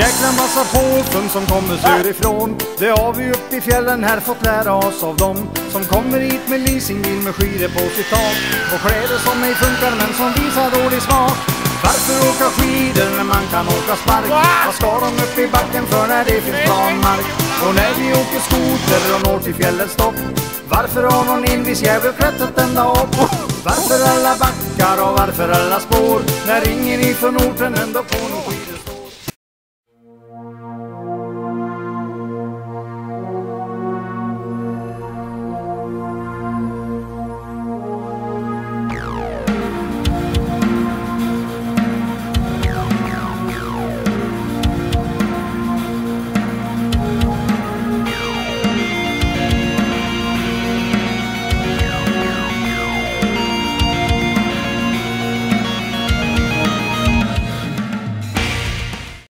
jäkla massa påfund som kommer söderifrån Det har vi uppe i fjällen här fått lära oss av dem Som kommer hit med leasingbil med skidor på sitt tak Och kläder som ej funkar men som visar dålig smak Varför åka skidor när man kan åka spark? Vad ska de upp i backen för när det finns plan mark? Och när vi åker skoter och når till fjällets topp Varför har någon envis jävel klättrat ända upp? Varför alla backar och varför alla spår? När ingen ifrån orten ändå får något